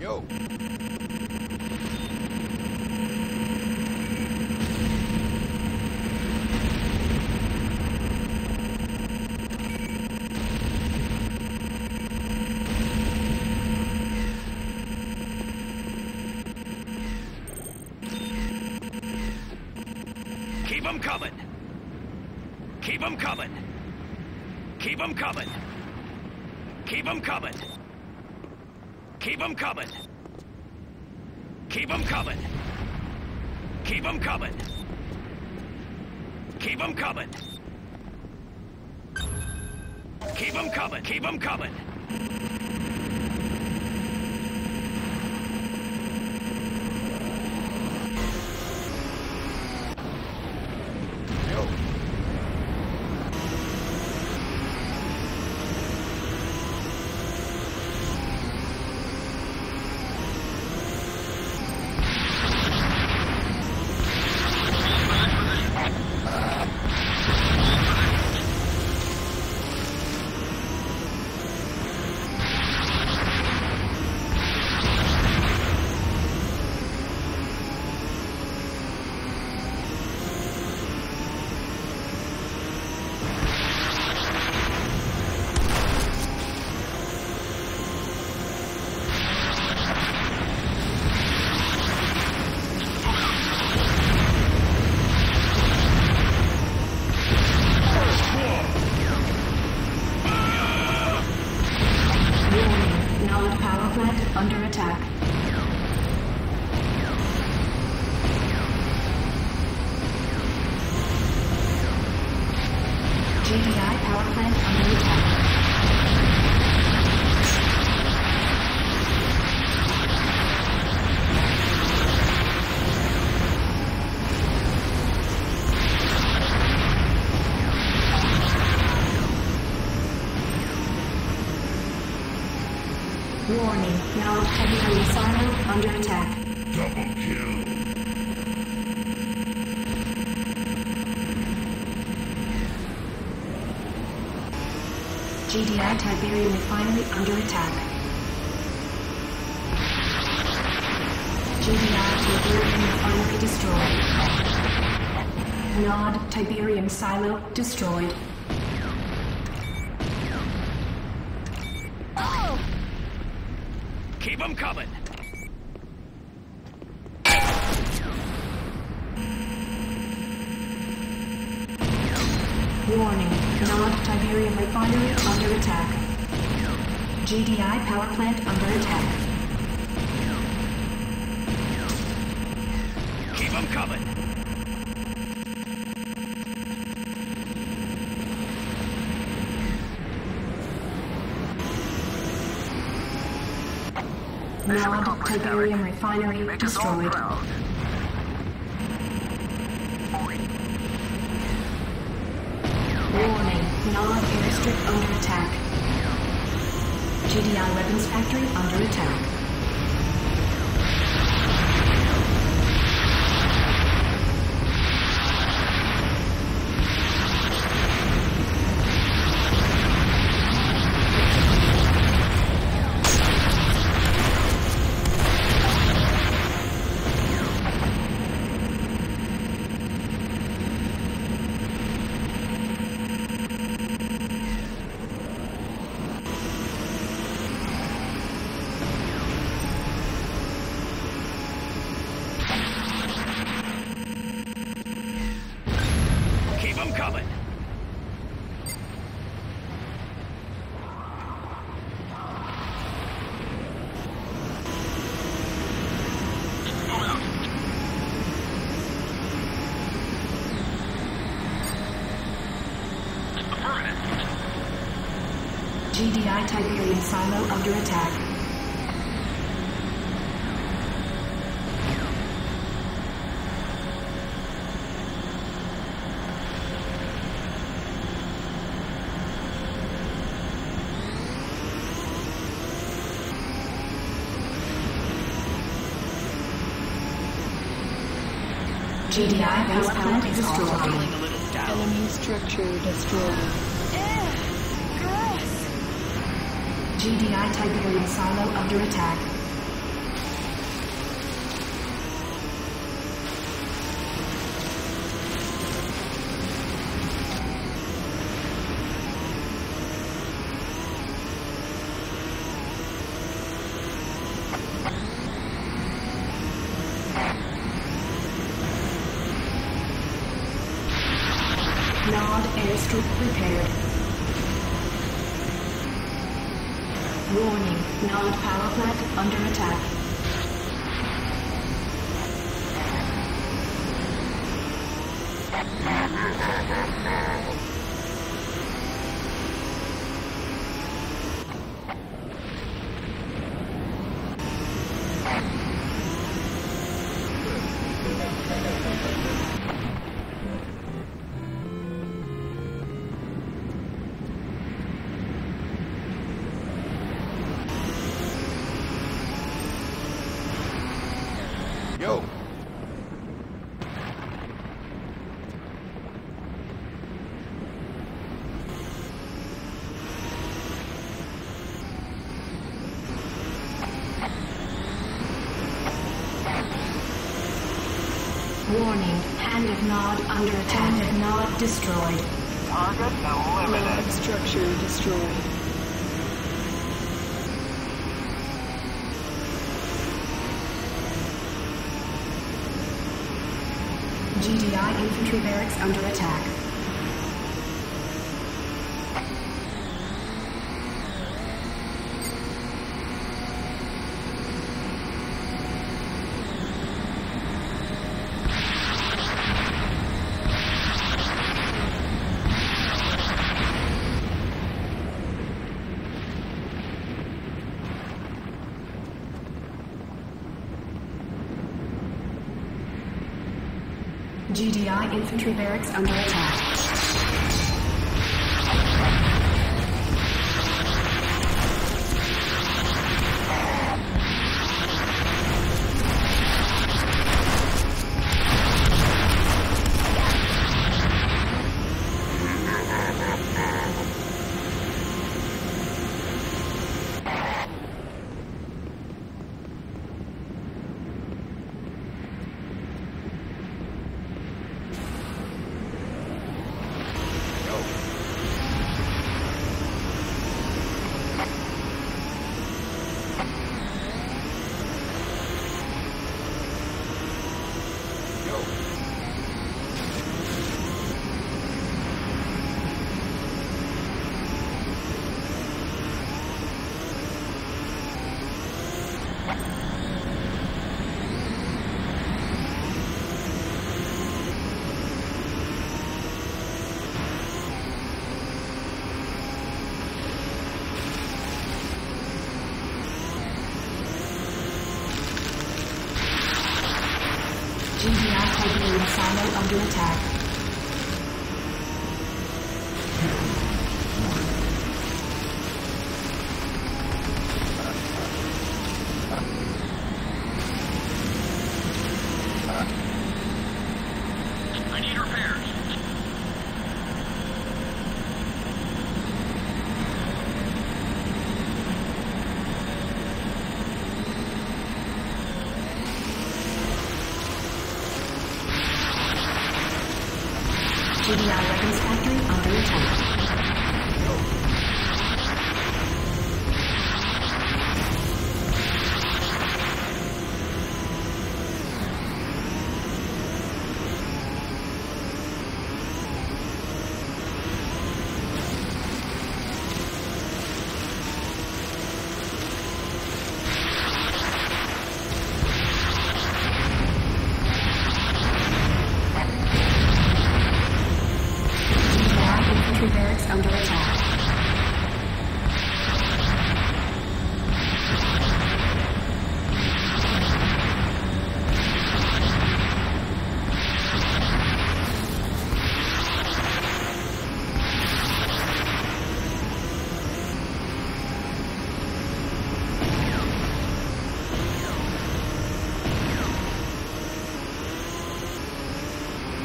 Yo. Keep 'em coming. Keep 'em coming. Keep 'em coming. Keep 'em coming. Keep 'em coming. Keep 'em coming. Keep 'em coming. Keep 'em coming. Keep 'em coming. Keep 'em coming. Yo. Warning, Nod power plant under attack. GDI power plant under attack. Warning, Nod heavy silo under attack. Double kill. GDI Tiberium refinery under attack. GDI Tiberium refinery destroyed. Nod Tiberium silo destroyed. Keep 'em coming. Warning, Nod Tiberium refinery attack. GDI power plant under attack. Keep 'em coming. Nod Tiberium refinery destroyed. Warning, Nod airstrip under attack. GDI weapons factory under attack. Keep 'em coming. GDI Tiberium silo under attack. GDI power plant destroyed. Feeling a little down. Enemy structure destroyed. GDI Tiberium silo under attack. Warning, Nod power plant under attack. Warning, Of Nod under attack. Of Nod destroyed. Target eliminated. Nod structure destroyed. GDI infantry barracks under attack. GDI infantry barracks under attack. Yo. Yo. GDI Tiberium silo under attack. GDI weapons factory under attack. GDI infantry barracks under attack.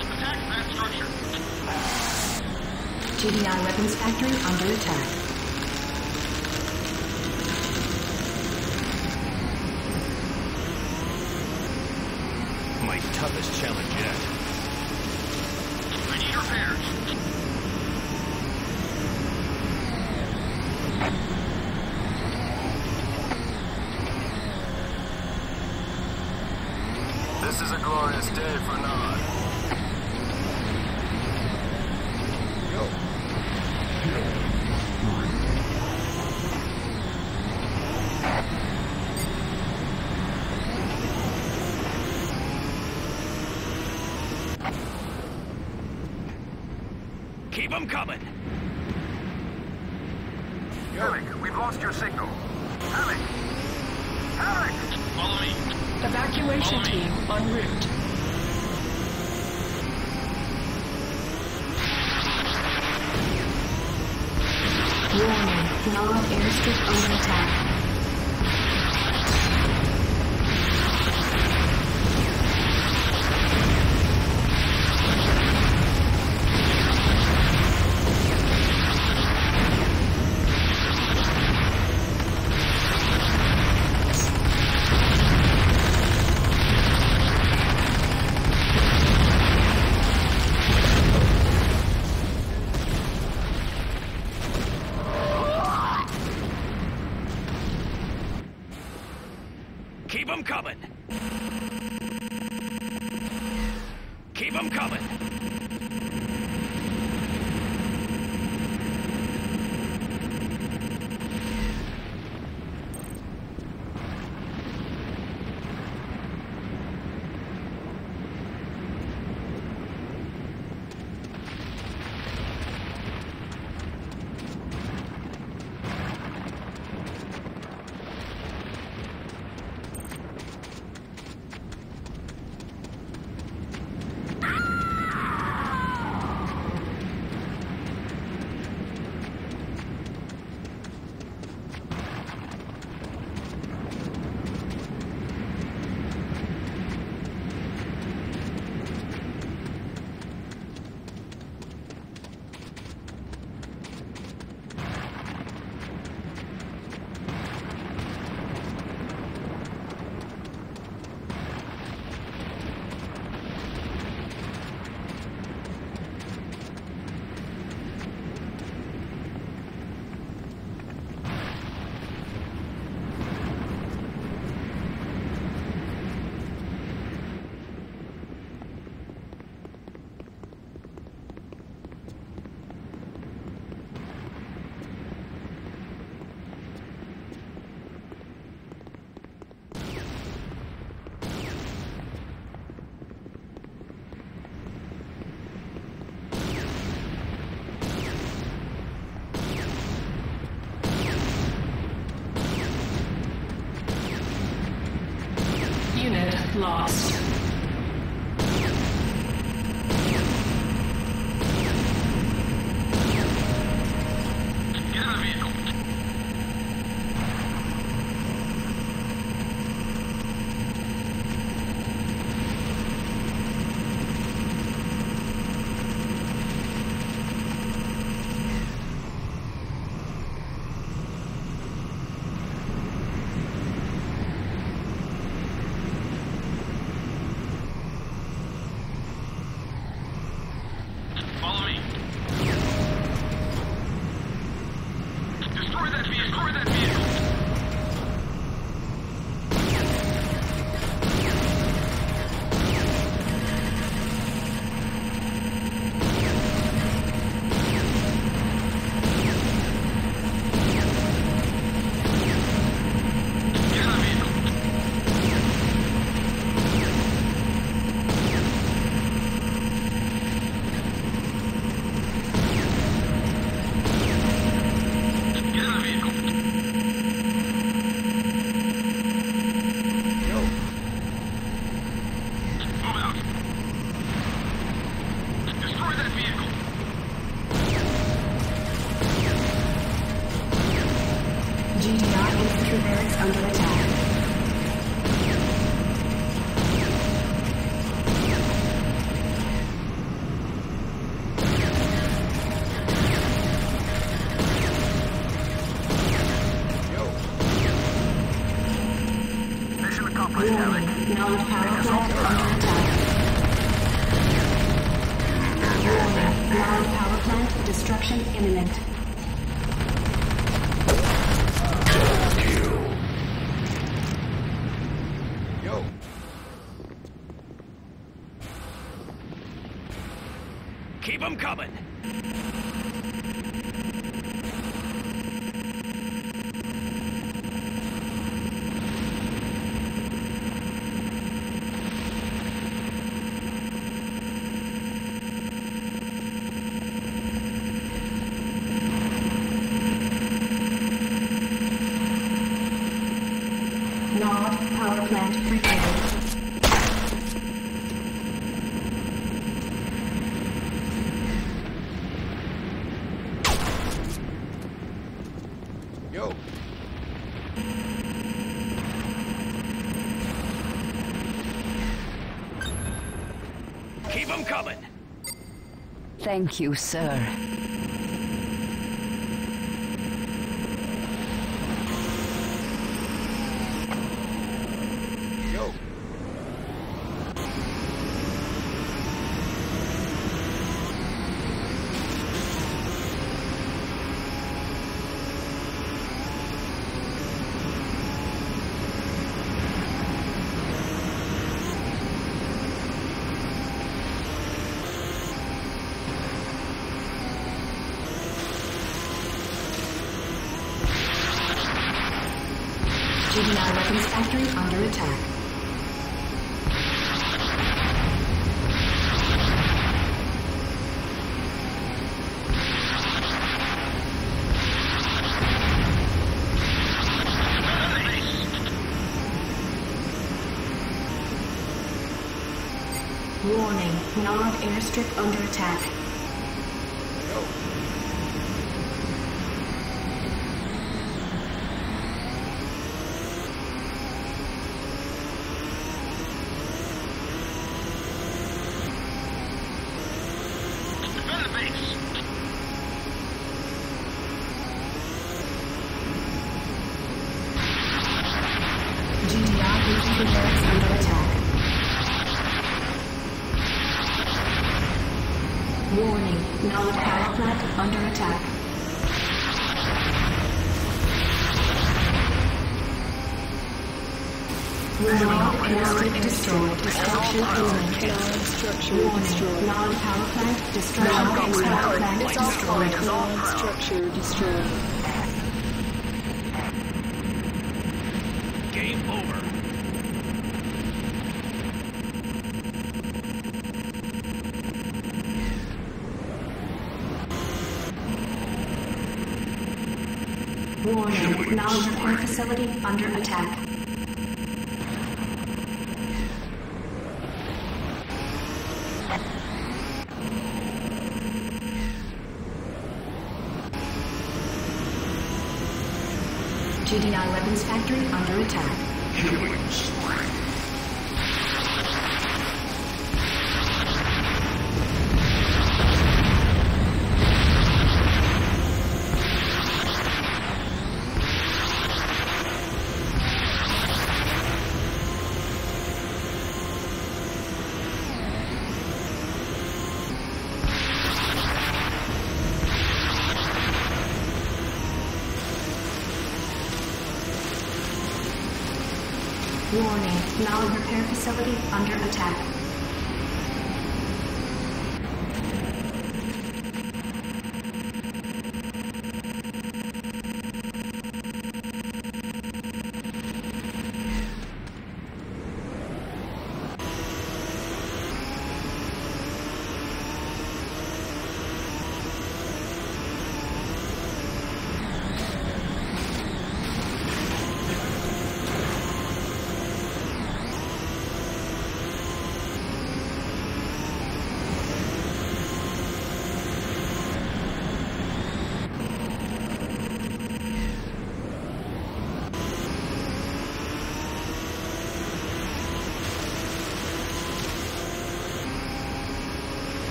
Attack that structure. GDI weapons factory under attack. My toughest challenge yet. I need repairs. This is a glorious day for Nod. Yo. Keep them coming. Alec, we've lost your signal. Alec! Alec! Follow me. Evacuation team en route. Warning, Nod airstrip under attack. Keep them coming. Keep them coming. Warning, Nod power plant under attack. Warning, power plant destruction imminent. Yo. Keep them coming. power plant prepared. Yo. Keep them coming. Thank you, sir. Yo. GDI weapons factory under attack. Warning, Nod airstrip under attack. Yo. Defend the base. GDI beekeeper barracks under attack. Warning, Nod power plant under attack. Warning, airstrip destroyed. Destruction imminent. Warning. Nod power plant destroyed. Nod power plant destroyed. Nod structure destroyed. Nod repair facility under attack. GDI weapons factory under attack. Killing Warning, Nod repair facility under attack.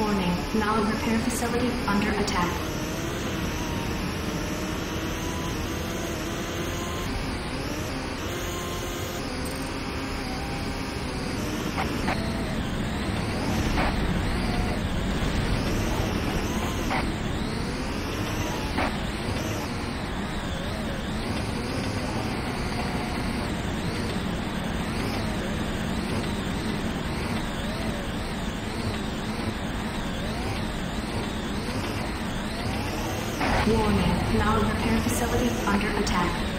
Warning, Nod repair facility under attack. Warning, Nod repair facility under attack.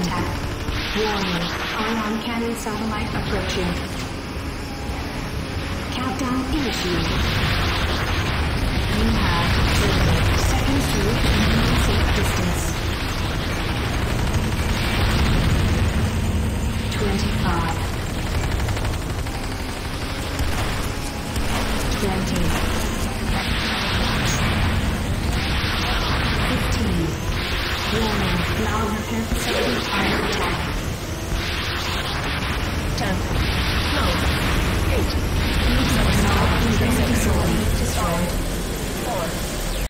Attack. Warning, ion cannon satellite approaching. Countdown initiated. You have zero seconds to reach a safe distance. 25 20 15 Warning, now in repair facility are required. 10, 9, 8. Units now in repair facility destroyed. 4.